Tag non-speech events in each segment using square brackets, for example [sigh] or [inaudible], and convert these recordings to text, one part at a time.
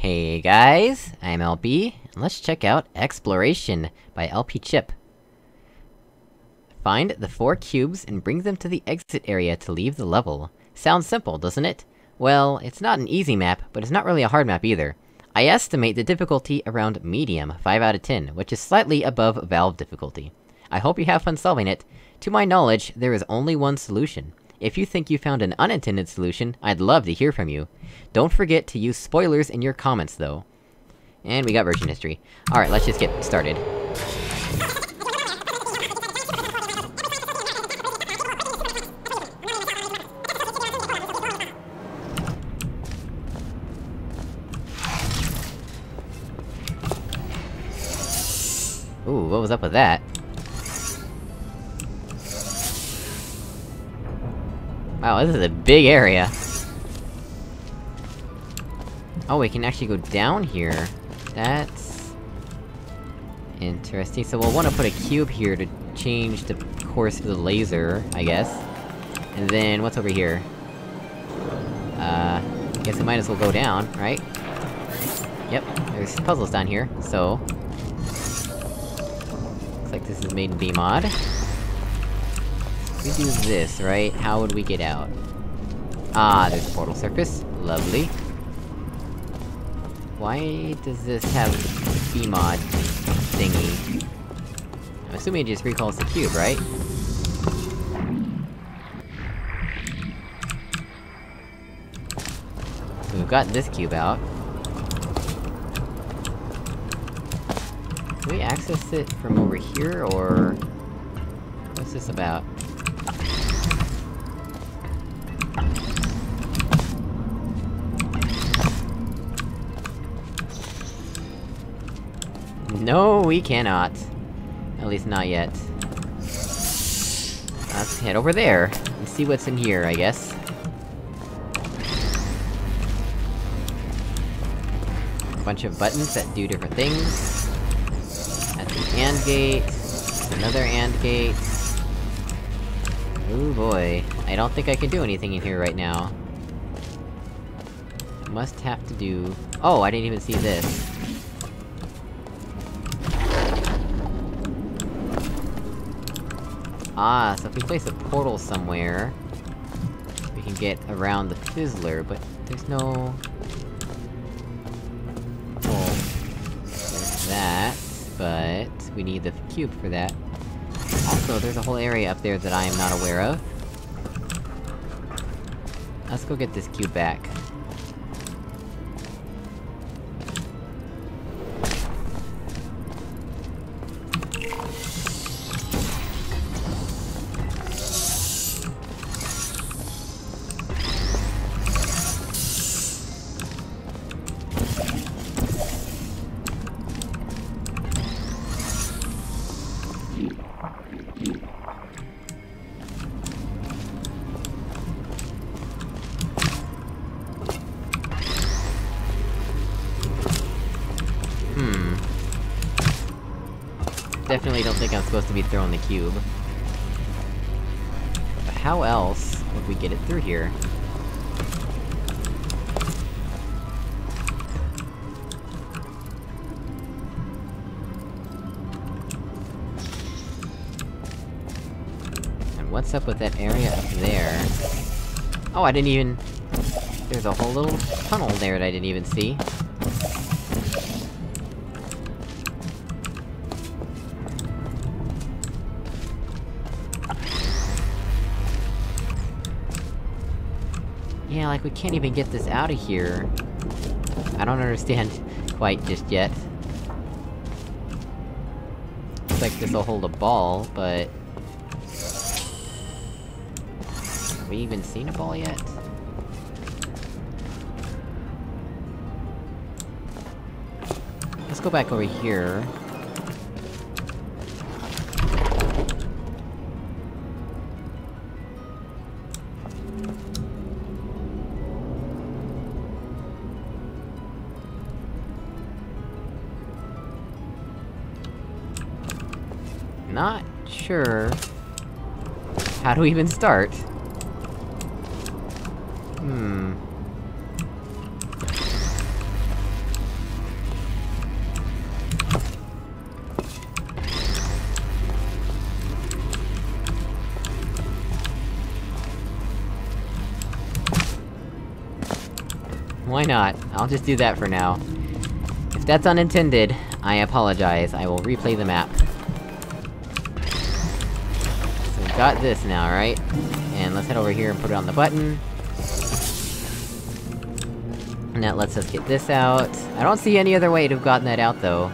Hey guys, I'm LB, and let's check out Exploration by LPChip. Find the four cubes and bring them to the exit area to leave the level. Sounds simple, doesn't it? Well, it's not an easy map, but it's not really a hard map either. I estimate the difficulty around medium, 5 out of 10, which is slightly above Valve difficulty. I hope you have fun solving it. To my knowledge, there is only one solution. If you think you found an unintended solution, I'd love to hear from you. Don't forget to use spoilers in your comments, though. And we got version history. Alright, let's just get started. Ooh, what was up with that? Wow, this is a big area. Oh, we can actually go down here. That's... Interesting, so we'll wanna put a cube here to change the course of the laser, I guess. And then, what's over here? Uh... Guess we might as well go down, right? Yep, there's puzzles down here, so... Looks like this is made in BEEmod. We do this, right? How would we get out? Ah, there's a portal surface. Lovely. Why does this have BEEmod thingy? I'm assuming it just recalls the cube, right? So we've got this cube out. Can we access it from over here, or... What's this about? No, we cannot. At least not yet. Let's head over there, and see what's in here, I guess. A bunch of buttons that do different things. That's an AND gate. Another AND gate. Ooh boy. I don't think I can do anything in here right now. Must have to do... Oh, I didn't even see this. Ah, so if we place a portal somewhere... We can get around the Fizzler, but there's no... Well... There's that, but... We need the cube for that. Also, there's a whole area up there that I am not aware of. Let's go get this cube back. Definitely don't think I'm supposed to be throwing the cube. But how else would we get it through here? And what's up with that area up there? Oh, I didn't even... There's a whole little tunnel there that I didn't even see. Yeah, like, we can't even get this out of here. I don't understand [laughs] quite just yet. Looks like this'll hold a ball, but... Have we even seen a ball yet? Let's go back over here. not sure... how to even start. Hmm... Why not? I'll just do that for now. If that's unintended, I apologize. I will replay the map. Got this now, right? And let's head over here and put it on the button. And that lets us get this out. I don't see any other way to have gotten that out, though,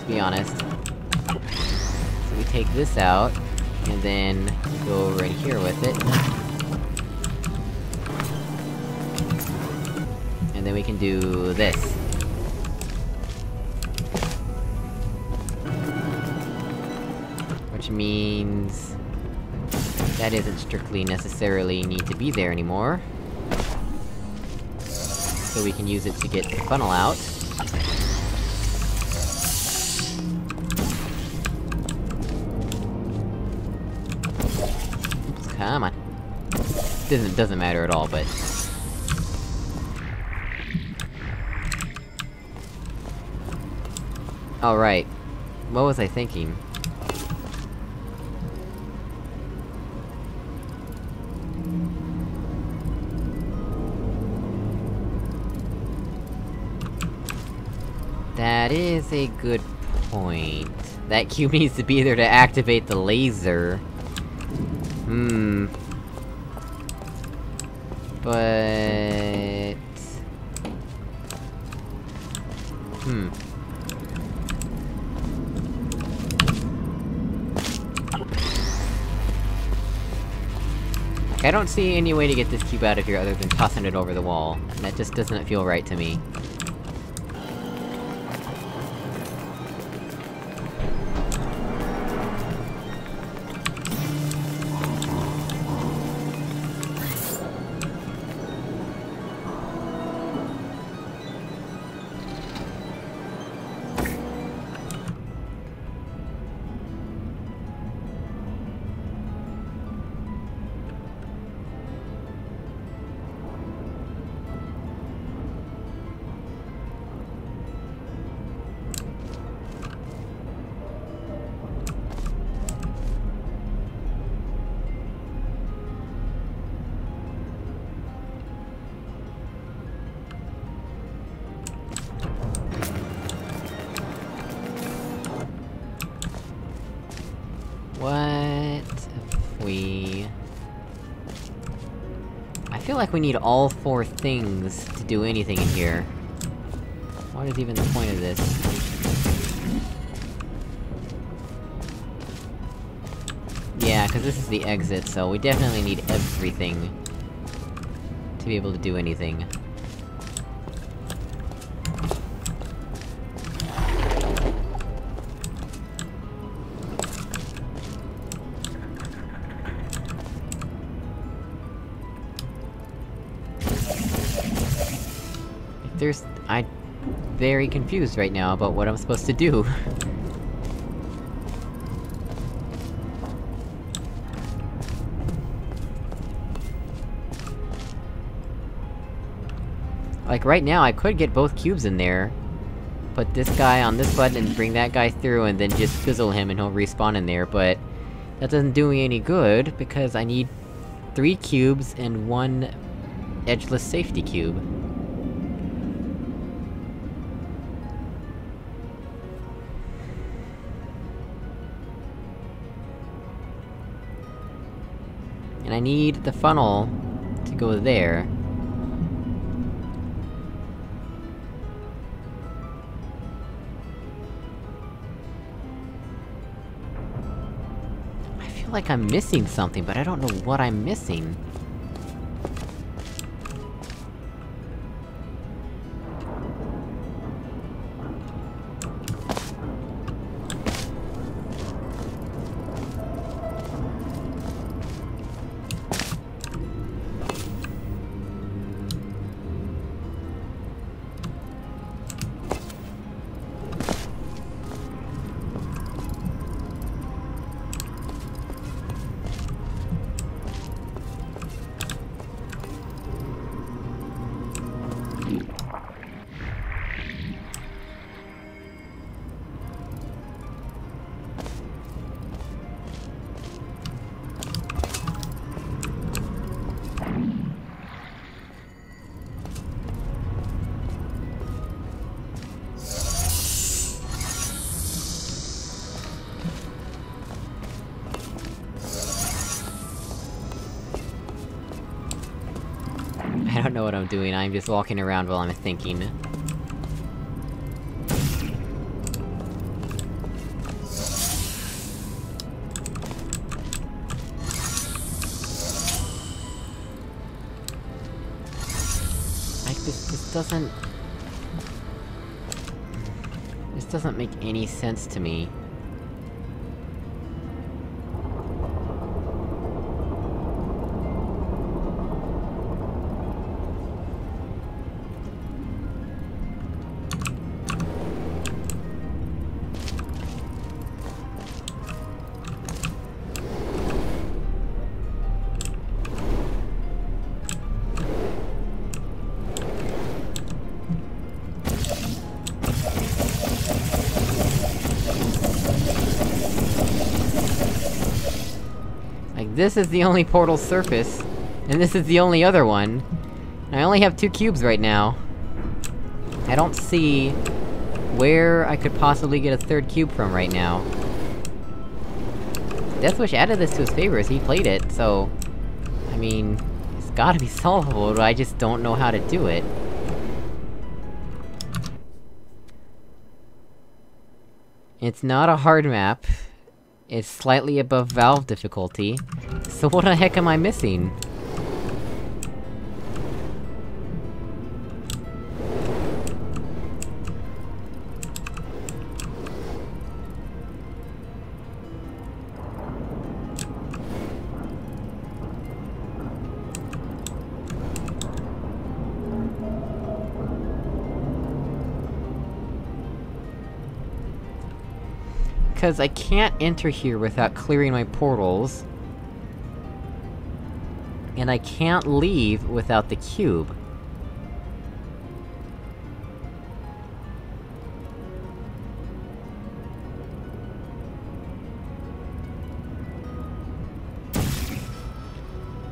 to be honest. So we take this out, and then go right here with it. And then we can do this. Which means... That isn't strictly necessarily need to be there anymore so we can use it to get the funnel out. Come on. Doesn't- doesn't matter at all, but... Alright. What was I thinking? Is a good point. That cube [laughs] needs to be there to activate the laser. Hmm. But... Hmm. I don't see any way to get this cube out of here other than tossing it over the wall. And that just doesn't feel right to me. Feel like we need all four things to do anything in here. What is even the point of this? Yeah, cause this is the exit, so we definitely need everything... to be able to do anything. Very confused right now about what I'm supposed to do. [laughs] like, right now, I could get both cubes in there. Put this guy on this button and bring that guy through, and then just fizzle him and he'll respawn in there, but... That doesn't do me any good, because I need... Three cubes and one... Edgeless safety cube. I need the funnel to go there. I feel like I'm missing something, but I don't know what I'm missing. What I'm doing, I'm just walking around while I'm thinking. Like, this, this doesn't... This doesn't make any sense to me. This is the only portal surface, and this is the only other one. I only have two cubes right now. I don't see... where I could possibly get a third cube from right now. Deathwish added this to his favors, he played it, so... I mean... It's gotta be [laughs] solvable, but I just don't know how to do it. It's not a hard map. It's slightly above Valve difficulty. So what the heck am I missing? Cause I can't enter here without clearing my portals. And I can't leave without the cube.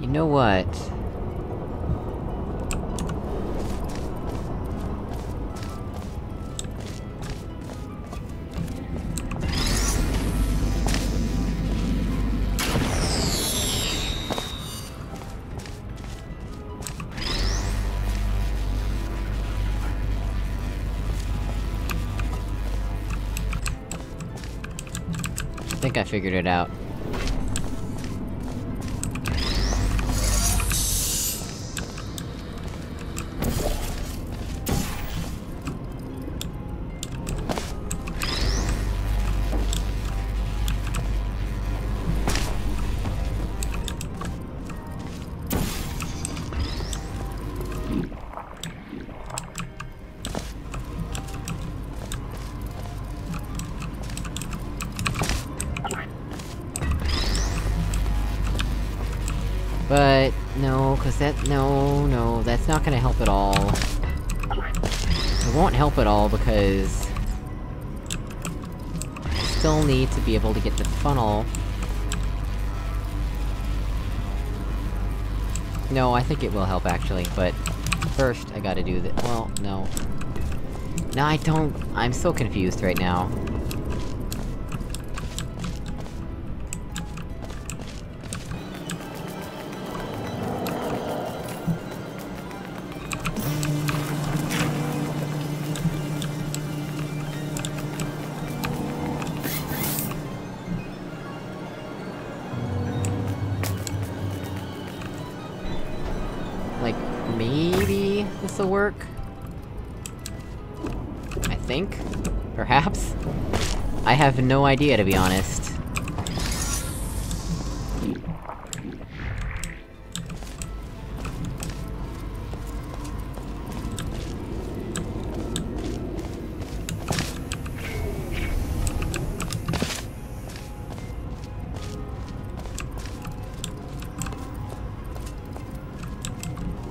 You know what? Figured it out. That- no, no, that's not gonna help at all. It won't help at all because... I still need to be able to get the funnel. No, I think it will help actually, but... First, I gotta do the- well, no. No, I don't- I'm so confused right now. Have no idea, to be honest.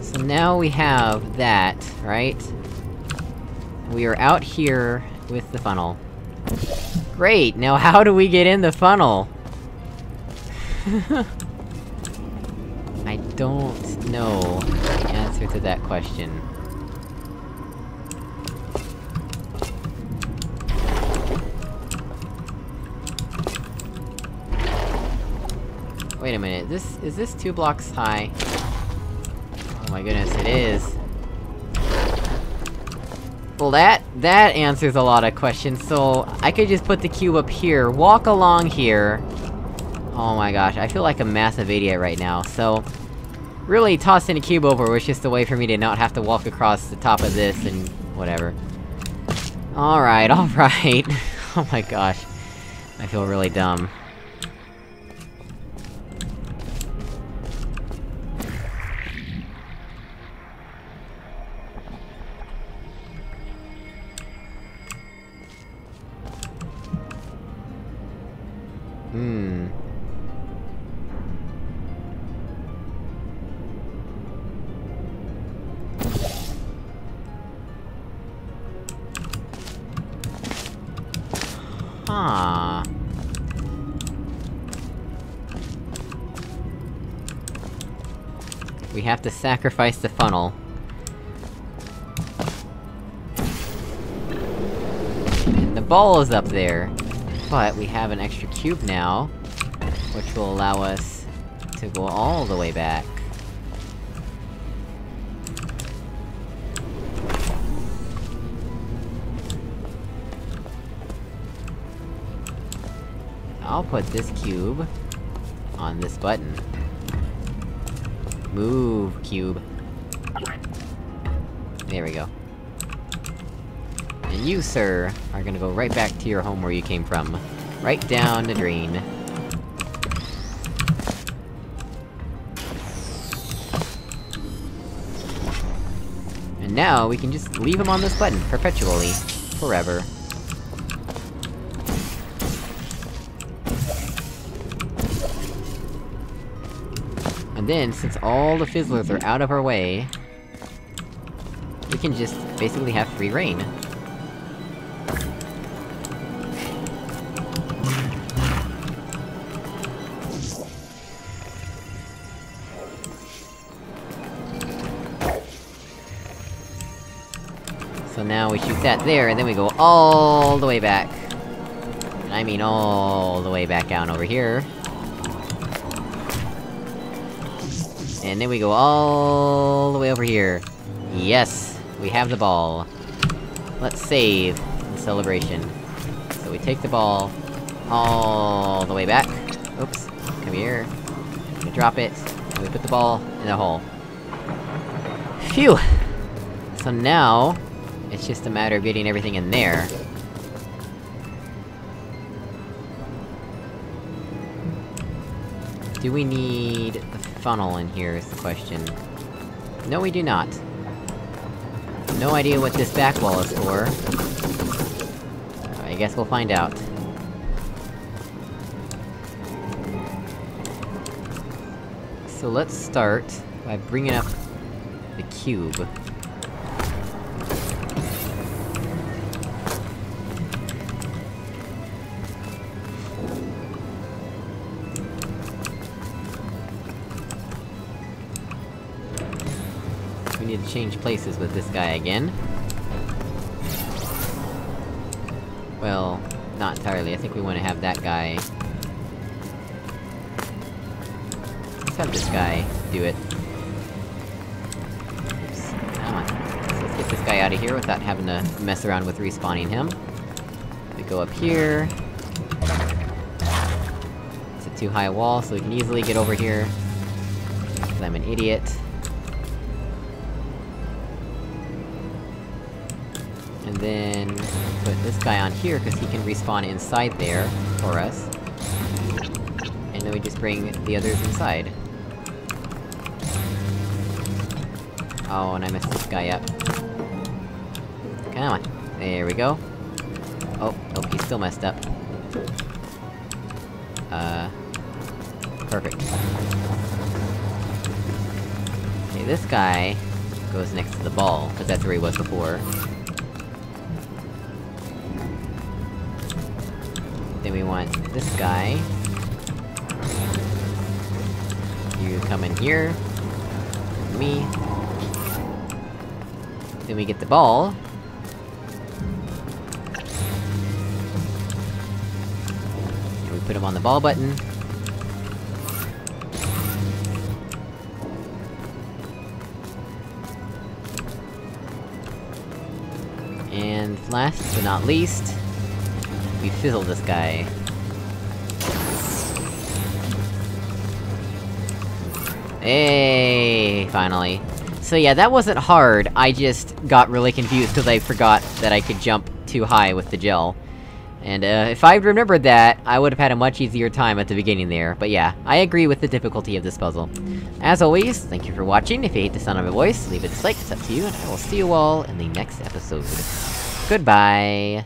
So now we have that, right? We are out here with the funnel. Great! Now how do we get in the funnel? [laughs] I don't know the answer to that question. Wait a minute, this- is this two blocks high? Oh my goodness, it is. Well that- that answers a lot of questions, so... I could just put the cube up here, walk along here... Oh my gosh, I feel like a massive idiot right now, so... Really, tossing a cube over was just a way for me to not have to walk across the top of this and... whatever. Alright, [laughs] alright. oh my gosh. I feel really dumb. Have to sacrifice the funnel. And the ball is up there. But we have an extra cube now, which will allow us to go all the way back. I'll put this cube on this button. Move, cube. There we go. And you, sir, are gonna go right back to your home where you came from. Right down the drain. And now, we can just leave him on this button, perpetually. Forever. And then, since all the fizzlers are out of our way... We can just basically have free rein. So now we shoot that there, and then we go all the way back. And I mean all the way back down over here. And then we go all the way over here. Yes! We have the ball. Let's save the celebration. So we take the ball... all the way back. Oops. Come here. We drop it, and we put the ball in the hole. Phew! So now... It's just a matter of getting everything in there. Do we need the funnel in here, is the question. No, we do not. No idea what this back wall is for. I guess we'll find out. So let's start by bringing up the cube. Change places with this guy again. Well, not entirely, I think we wanna have that guy... Let's have this guy do it. Oops. Come on. So let's get this guy out of here without having to mess around with respawning him. We go up here... It's a two high wall, so we can easily get over here. Cause I'm an idiot. Then... put this guy on here, cause he can respawn inside there, for us. And then we just bring the others inside. Oh, and I messed this guy up. Come on. There we go. Oh, oh, he's still messed up. Uh... Perfect. Okay, this guy... goes next to the ball, cause that's where he was before. we want this guy? You come in here. Me. Then we get the ball. And we put him on the ball button. And last but not least, we fizzle this guy. Hey, finally. So yeah, that wasn't hard, I just got really confused because I forgot that I could jump too high with the gel. And, uh, if I'd remembered that, I would've had a much easier time at the beginning there, but yeah, I agree with the difficulty of this puzzle. As always, thank you for watching, if you hate the sound of my voice, leave a dislike, it's up to you, and I will see you all in the next episode. Goodbye!